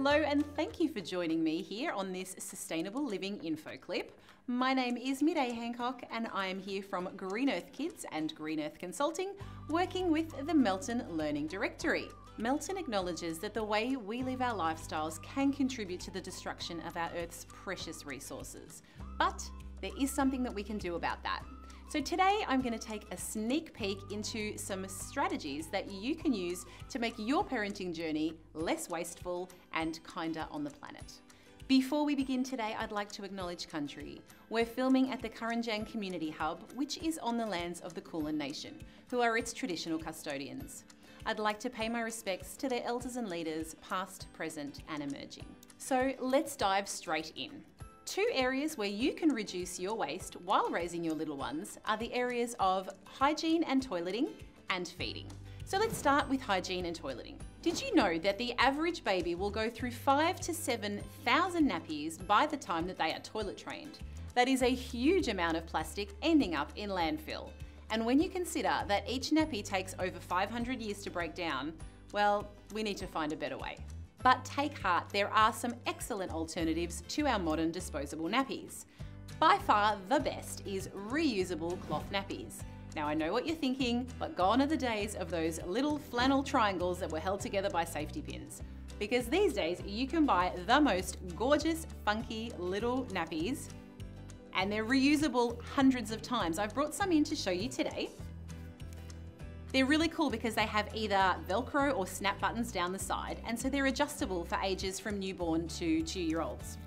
Hello, and thank you for joining me here on this Sustainable Living info clip. My name is Miree Hancock, and I am here from Green Earth Kids and Green Earth Consulting, working with the Melton Learning Directory. Melton acknowledges that the way we live our lifestyles can contribute to the destruction of our Earth's precious resources. But there is something that we can do about that. So today I'm going to take a sneak peek into some strategies that you can use to make your parenting journey less wasteful and kinder on the planet. Before we begin today, I'd like to acknowledge country. We're filming at the Kurunjang Community Hub, which is on the lands of the Kulin Nation, who are its traditional custodians. I'd like to pay my respects to their elders and leaders, past, present, and emerging. So let's dive straight in. Two areas where you can reduce your waste while raising your little ones are the areas of hygiene and toileting and feeding. So let's start with hygiene and toileting. Did you know that the average baby will go through five to 7,000 nappies by the time that they are toilet trained? That is a huge amount of plastic ending up in landfill. And when you consider that each nappy takes over 500 years to break down, well, we need to find a better way. But take heart, there are some excellent alternatives to our modern disposable nappies. By far the best is reusable cloth nappies. Now I know what you're thinking, but gone are the days of those little flannel triangles that were held together by safety pins. Because these days you can buy the most gorgeous, funky little nappies and they're reusable hundreds of times. I've brought some in to show you today. They're really cool because they have either Velcro or snap buttons down the side, and so they're adjustable for ages from newborn to two year olds.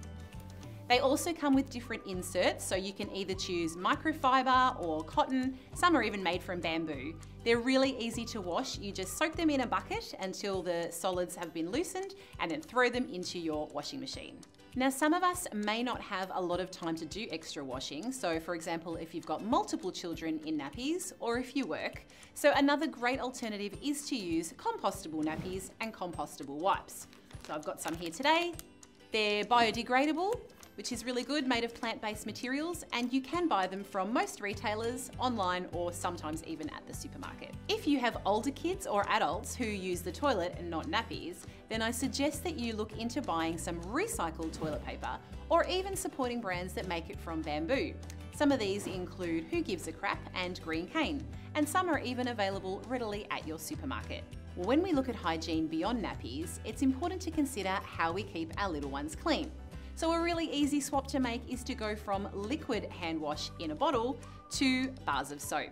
They also come with different inserts, so you can either choose microfiber or cotton. Some are even made from bamboo. They're really easy to wash. You just soak them in a bucket until the solids have been loosened and then throw them into your washing machine. Now, some of us may not have a lot of time to do extra washing. So, for example, if you've got multiple children in nappies or if you work. So, another great alternative is to use compostable nappies and compostable wipes. So, I've got some here today. They're biodegradable, which is really good, made of plant-based materials, and you can buy them from most retailers, online, or sometimes even at the supermarket. If you have older kids or adults who use the toilet and not nappies, then I suggest that you look into buying some recycled toilet paper or even supporting brands that make it from bamboo. Some of these include Who Gives a Crap and Green Cane, and some are even available readily at your supermarket. When we look at hygiene beyond nappies, it's important to consider how we keep our little ones clean. So a really easy swap to make is to go from liquid hand wash in a bottle to bars of soap.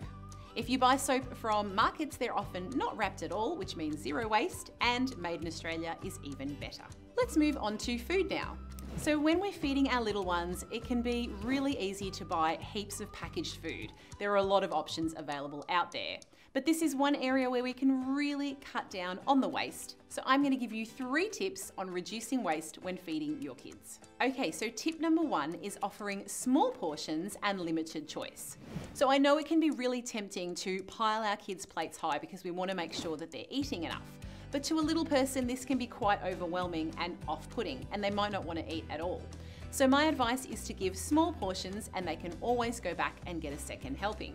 If you buy soap from markets, they're often not wrapped at all, which means zero waste, and made in Australia is even better. Let's move on to food now. So when we're feeding our little ones, it can be really easy to buy heaps of packaged food. There are a lot of options available out there. But this is one area where we can really cut down on the waste. So I'm gonna give you three tips on reducing waste when feeding your kids. Okay, so tip number one is offering small portions and limited choice. So I know it can be really tempting to pile our kids' plates high because we wanna make sure that they're eating enough. But to a little person, this can be quite overwhelming and off putting, and they might not want to eat at all. So, my advice is to give small portions and they can always go back and get a second helping.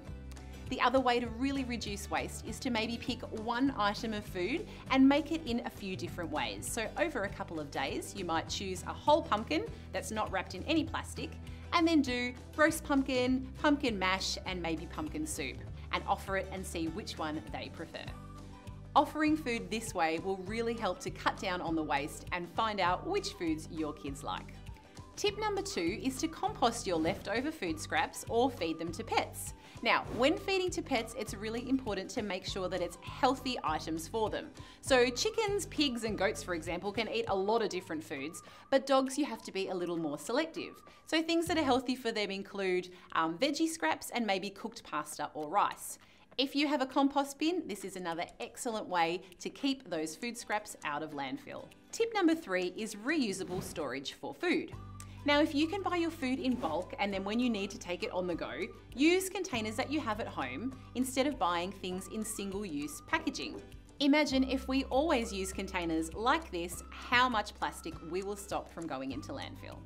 The other way to really reduce waste is to maybe pick one item of food and make it in a few different ways. So, over a couple of days, you might choose a whole pumpkin that's not wrapped in any plastic, and then do roast pumpkin, pumpkin mash, and maybe pumpkin soup, and offer it and see which one they prefer. Offering food this way will really help to cut down on the waste and find out which foods your kids like. Tip number two is to compost your leftover food scraps or feed them to pets. Now, when feeding to pets, it's really important to make sure that it's healthy items for them. So chickens, pigs and goats, for example, can eat a lot of different foods, but dogs you have to be a little more selective. So things that are healthy for them include um, veggie scraps and maybe cooked pasta or rice. If you have a compost bin, this is another excellent way to keep those food scraps out of landfill. Tip number three is reusable storage for food. Now, if you can buy your food in bulk and then when you need to take it on the go, use containers that you have at home instead of buying things in single use packaging. Imagine if we always use containers like this, how much plastic we will stop from going into landfill.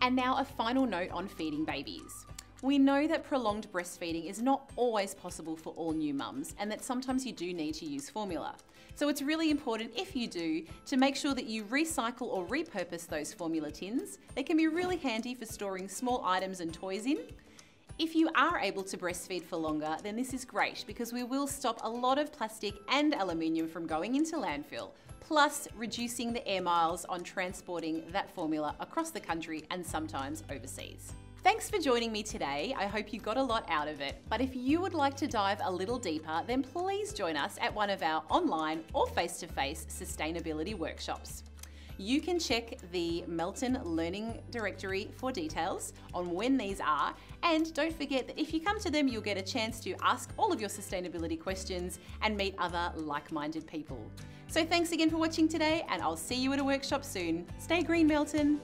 And now a final note on feeding babies. We know that prolonged breastfeeding is not always possible for all new mums and that sometimes you do need to use formula. So it's really important if you do to make sure that you recycle or repurpose those formula tins. They can be really handy for storing small items and toys in. If you are able to breastfeed for longer, then this is great because we will stop a lot of plastic and aluminium from going into landfill, plus reducing the air miles on transporting that formula across the country and sometimes overseas. Thanks for joining me today. I hope you got a lot out of it. But if you would like to dive a little deeper, then please join us at one of our online or face to face sustainability workshops. You can check the Melton Learning Directory for details on when these are. And don't forget that if you come to them, you'll get a chance to ask all of your sustainability questions and meet other like minded people. So thanks again for watching today, and I'll see you at a workshop soon. Stay green, Melton.